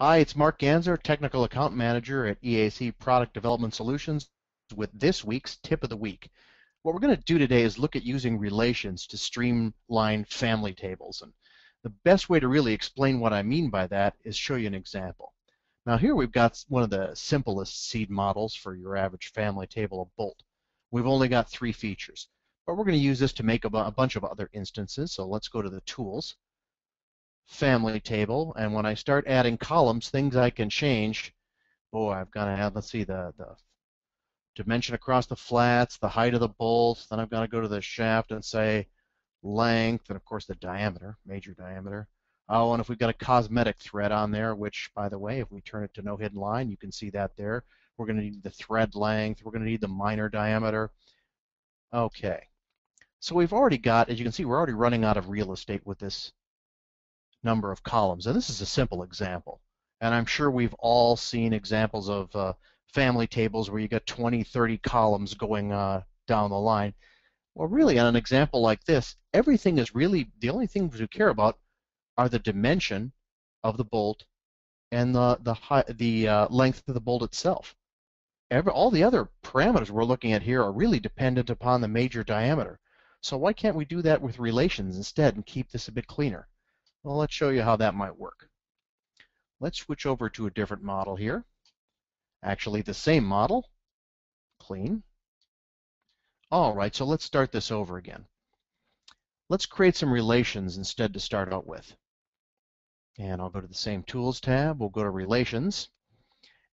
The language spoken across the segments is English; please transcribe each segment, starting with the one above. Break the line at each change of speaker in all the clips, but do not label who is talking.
Hi, it's Mark Ganzer, Technical Account Manager at EAC Product Development Solutions with this week's Tip of the Week. What we're going to do today is look at using relations to streamline family tables. And the best way to really explain what I mean by that is show you an example. Now here we've got one of the simplest seed models for your average family table of Bolt. We've only got three features, but we're going to use this to make a bunch of other instances. So let's go to the Tools, family table, and when I start adding columns, things I can change, boy, I've got to have, let's see, the, the dimension across the flats, the height of the bolts, then I've got to go to the shaft and say length, and of course the diameter, major diameter. Oh, and if we've got a cosmetic thread on there, which, by the way, if we turn it to no hidden line, you can see that there. We're going to need the thread length. We're going to need the minor diameter. Okay. So we've already got, as you can see, we're already running out of real estate with this number of columns. And this is a simple example. And I'm sure we've all seen examples of uh, family tables where you got 20, 30 columns going uh, down the line. Well, really, on an example like this, everything is really, the only things we care about are the dimension of the bolt and the, the, high, the uh, length of the bolt itself. Every, all the other parameters we're looking at here are really dependent upon the major diameter. So why can't we do that with relations instead and keep this a bit cleaner? Well, let's show you how that might work. Let's switch over to a different model here. Actually, the same model. Clean. All right, so let's start this over again. Let's create some relations instead to start out with. And I'll go to the same Tools tab. We'll go to Relations.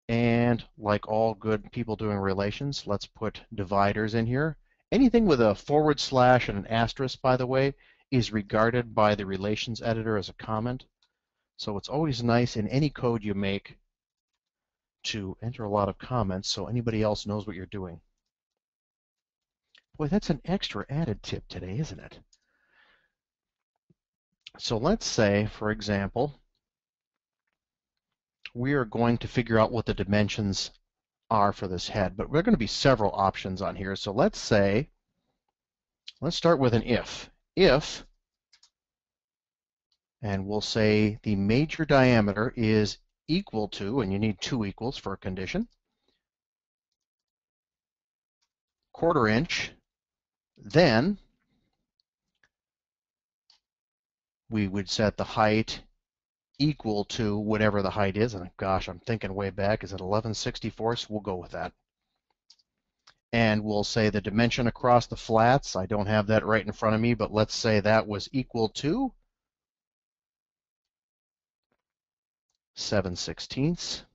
And like all good people doing relations, let's put dividers in here. Anything with a forward slash and an asterisk, by the way, is regarded by the relations editor as a comment. So it's always nice in any code you make to enter a lot of comments so anybody else knows what you're doing. Boy, that's an extra added tip today, isn't it? So let's say, for example, we are going to figure out what the dimensions are for this head, but there are going to be several options on here. So let's say, let's start with an if if, and we'll say the major diameter is equal to, and you need two equals for a condition, quarter inch, then we would set the height equal to whatever the height is. And gosh, I'm thinking way back. Is it 1164? So we'll go with that and we'll say the dimension across the flats, I don't have that right in front of me, but let's say that was equal to 7 sixteenths.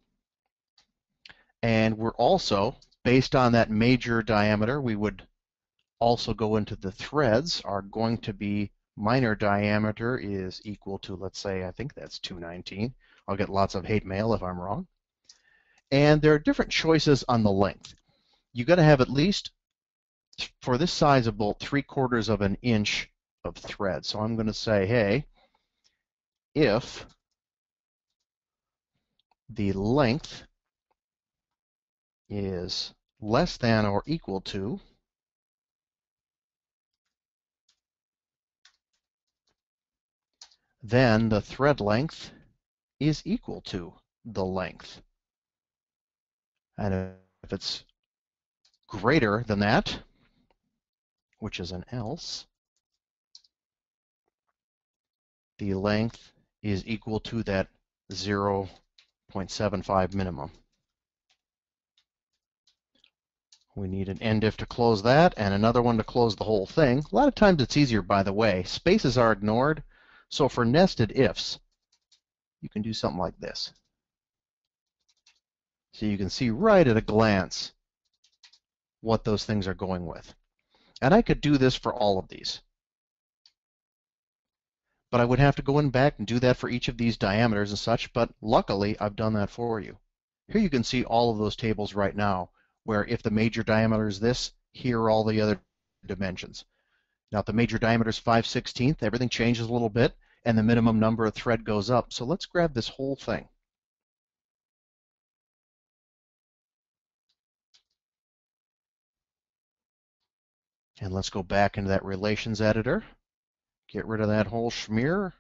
And we're also, based on that major diameter, we would also go into the threads are going to be minor diameter is equal to, let's say, I think that's 219. I'll get lots of hate mail if I'm wrong. And there are different choices on the length you got to have at least, for this size of bolt, three quarters of an inch of thread. So I'm going to say, hey, if the length is less than or equal to then the thread length is equal to the length. And if it's greater than that, which is an else, the length is equal to that 0.75 minimum. We need an end if to close that and another one to close the whole thing. A lot of times it's easier, by the way. Spaces are ignored. So for nested ifs, you can do something like this. So you can see right at a glance what those things are going with. And I could do this for all of these. But I would have to go in back and do that for each of these diameters and such, but luckily I've done that for you. Here you can see all of those tables right now, where if the major diameter is this, here are all the other dimensions. Now if the major diameter is 5 16th, everything changes a little bit, and the minimum number of thread goes up. So let's grab this whole thing. And let's go back into that relations editor, get rid of that whole schmear,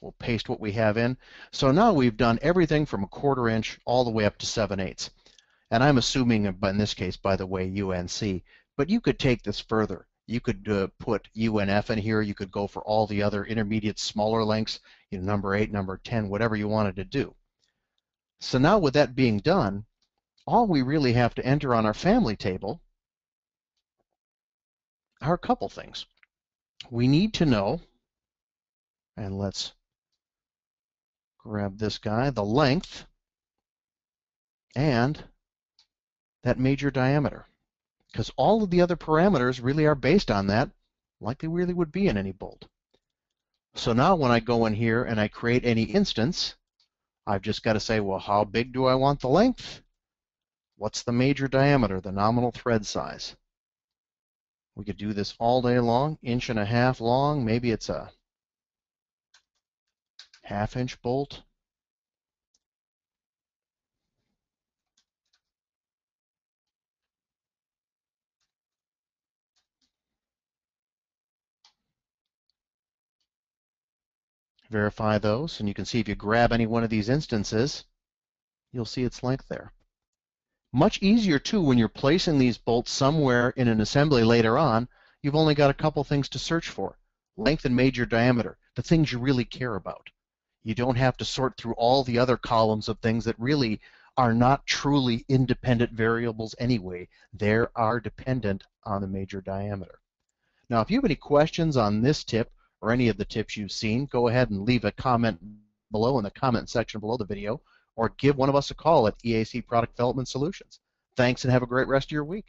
We'll paste what we have in. So now we've done everything from a quarter inch all the way up to 7 eighths. And I'm assuming, in this case, by the way, UNC. But you could take this further. You could uh, put UNF in here. You could go for all the other intermediate smaller lengths, you know, number 8, number 10, whatever you wanted to do. So now with that being done, all we really have to enter on our family table are a couple things. We need to know, and let's grab this guy, the length and that major diameter. Because all of the other parameters really are based on that, like they really would be in any bolt. So now when I go in here and I create any instance, I've just got to say, well, how big do I want the length? What's the major diameter, the nominal thread size? We could do this all day long, inch and a half long. Maybe it's a half inch bolt. Verify those, and you can see if you grab any one of these instances, you'll see its length there. Much easier too when you're placing these bolts somewhere in an assembly later on, you've only got a couple things to search for. Length and major diameter, the things you really care about. You don't have to sort through all the other columns of things that really are not truly independent variables anyway. They are dependent on the major diameter. Now, if you have any questions on this tip or any of the tips you've seen, go ahead and leave a comment below in the comment section below the video or give one of us a call at EAC Product Development Solutions. Thanks and have a great rest of your week.